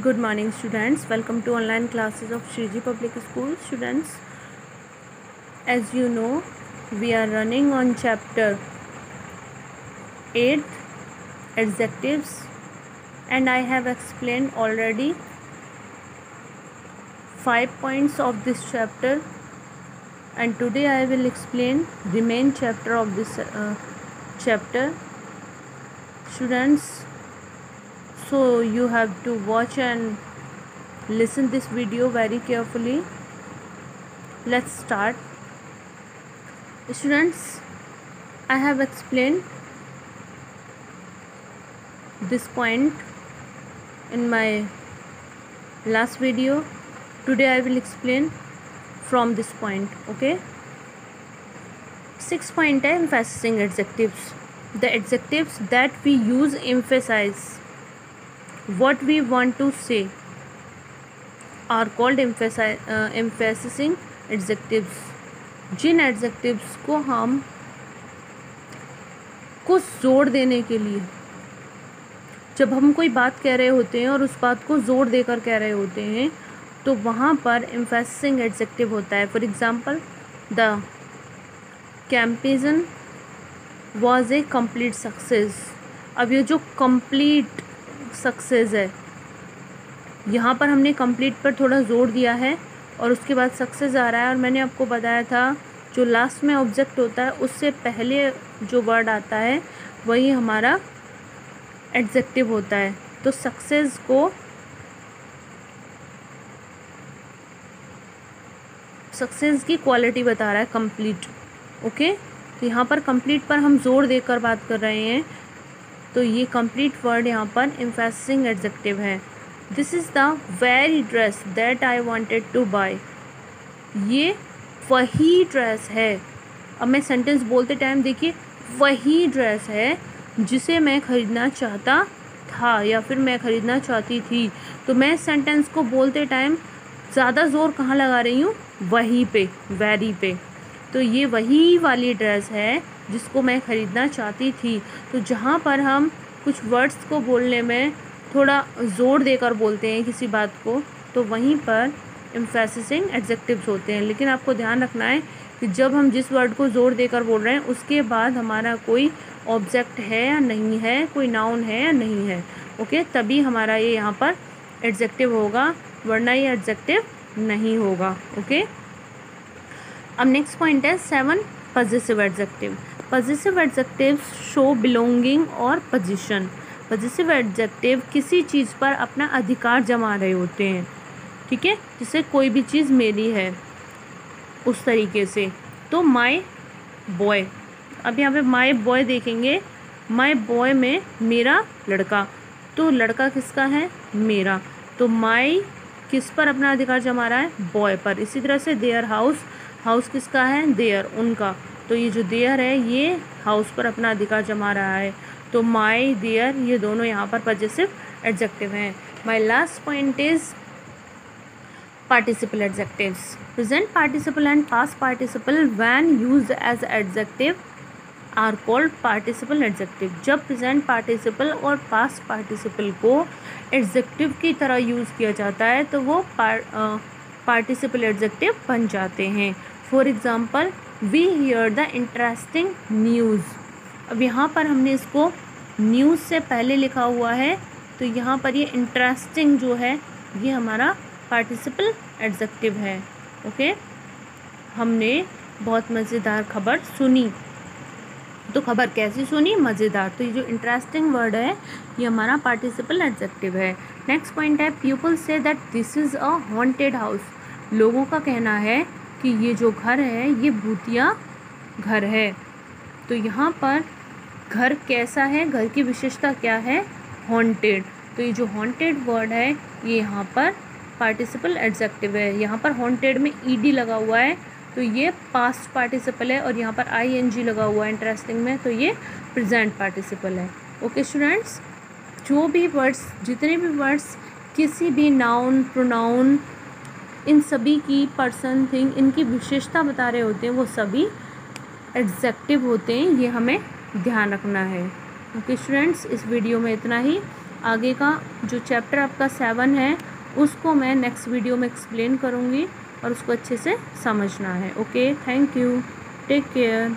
Good morning, students. Welcome to online classes of Shriji Public School. Students, as you know, we are running on chapter 8 adjectives, and I have explained already five points of this chapter. And today I will explain the main chapter of this uh, chapter. Students, so you have to watch and listen this video very carefully. Let's start. Students i have explained this point in my last video. Today i will explain from this point okay? Six point है emphasizing adjectives. The adjectives that we use emphasize what we want to say are called uh, emphasizing adjectives. जिन adjectives को हम को ज़ोर देने के लिए जब हम कोई बात कह रहे होते हैं और उस बात को ज़ोर देकर कह रहे होते हैं तो वहाँ पर एम्फेसिंग एडजेक्टिव होता है। For example the campaign was a complete success अब ये जो कंप्लीट सक्सेस है। यहाँ पर हमने कंप्लीट पर थोड़ा ज़ोर दिया है और उसके बाद सक्सेस आ रहा है और मैंने आपको बताया था, जो लास्ट में ऑब्जेक्ट होता है, उससे पहले जो वर्ड आता है, वही हमारा एडजेक्टिव होता है। तो सक्सेस को सक्सेस की क्वालिटी बता रहा है कंप्लीट ओके तो यहाँ पर कंप्लीट पर हम ज़ोर देकर बात कर रहे हैं। तो ये कंप्लीट वर्ड यहाँ पर इम्फेसिंग एडजेक्टिव है। This is the very dress that I wanted to buy ये वही ड्रेस है। अब मैं सेंटेंस बोलते टाइम देखिए, वही ड्रेस है जिसे मैं ख़रीदना चाहता था या फिर मैं ख़रीदना चाहती थी। तो मैं सेंटेंस को बोलते टाइम ज़्यादा ज़ोर कहाँ लगा रही हूँ? वही पे वेरी पे। तो ये वही वाली ड्रेस है जिसको मैं ख़रीदना चाहती थी। तो जहाँ पर हम कुछ वर्ड्स को बोलने में थोड़ा ज़ोर देकर बोलते हैं किसी बात को तो वहीं पर एम्फेसिसिंग एडजेक्टिव्स होते हैं। लेकिन आपको ध्यान रखना है कि जब हम जिस वर्ड को ज़ोर देकर बोल रहे हैं, उसके बाद हमारा कोई ऑब्जेक्ट है या नहीं है, कोई नाउन है या नहीं है ओके तभी हमारा ये यहाँ पर एडजेक्टिव होगा, वरना ये एडजेक्टिव नहीं होगा ओके अब नेक्स्ट पॉइंट है seven positive adjective positive adjective show belonging और पोजिशन पॉजिटिव एडजेक्टिव किसी चीज़ पर अपना अधिकार जमा रहे होते हैं, ठीक है? जिसे कोई भी चीज़ मेरी है, उस तरीके से। तो माई बॉय अब यहाँ पे माय बॉय देखेंगे। माय बॉय में मेरा लड़का। तो लड़का किसका है? मेरा। तो माय किस पर अपना अधिकार जमा रहा है? बॉय पर। इसी तरह से देयर हाउस हाउस किसका है? देयर उनका। तो ये जो देयर है, ये हाउस पर अपना अधिकार जमा रहा है। तो माई देयर ये दोनों यहाँ पर पॉजिटिव एडजेक्टिव हैं। My last point is participle adjectives present participle and past participle when use as adjective are called participle adjective जब प्रेजेंट पार्टिसिपल और पास पार्टिसिपल को एडजेक्टिव की तरह यूज़ किया जाता है तो वो पार्टिसिपल एडजेक्टिव बन जाते हैं। For example we hear the interesting news अब यहाँ पर हमने इसको न्यूज़ से पहले लिखा हुआ है तो यहाँ पर ये इंटरेस्टिंग जो है, ये हमारा पार्टिसिपल एडजेक्टिव है ओके हमने बहुत मज़ेदार खबर सुनी। तो खबर कैसी सुनी? मज़ेदार। तो ये जो इंटरेस्टिंग वर्ड है, ये हमारा पार्टिसिपल एडजेक्टिव है। नेक्स्ट पॉइंट है people say that this is a haunted house लोगों का कहना है कि ये जो घर है, ये भूतिया घर है। तो यहाँ पर घर कैसा है, घर की विशेषता क्या है? हॉन्टेड तो ये जो हॉन्टेड वर्ड है, ये यहाँ पर पार्टिसिपल एडजेक्टिव है। यहाँ पर हॉन्टेड में ईडी लगा हुआ है तो ये पास्ट पार्टिसिपल है और यहाँ पर आई एन जी लगा हुआ है इंटरेस्टिंग में तो ये प्रेजेंट पार्टिसिपल है। ओके स्टूडेंट्स जो भी वर्ड्स जितने भी वर्ड्स किसी भी नाउन प्रोनाउन इन सभी की पर्सन थिंग इनकी विशेषता बता रहे होते हैं, वो सभी एग्जेक्टिव होते हैं, ये हमें ध्यान रखना है। ओके स्टूडेंट्स इस वीडियो में इतना ही। आगे का जो चैप्टर आपका सेवन है, उसको मैं नेक्स्ट वीडियो में एक्सप्लेन करूँगी और उसको अच्छे से समझना है। Okay thank you take care